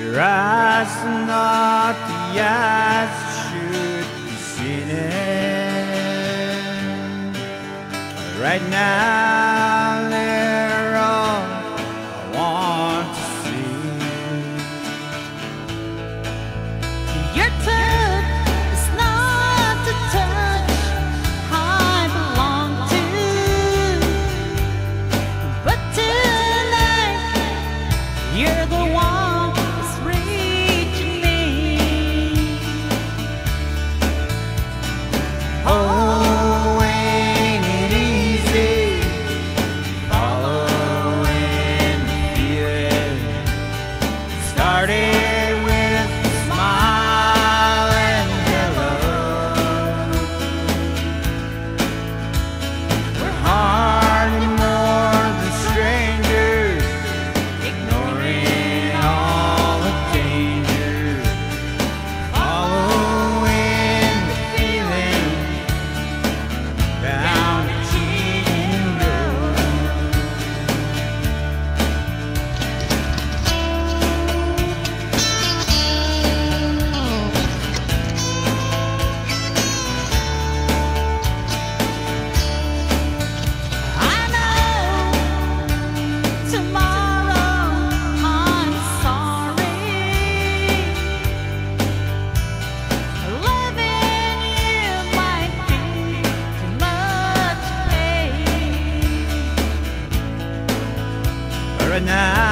Your eyes are not the eyes that should be seen in. Right now, they're all I want to see. Your touch is not the touch I belong to, but tonight you're the now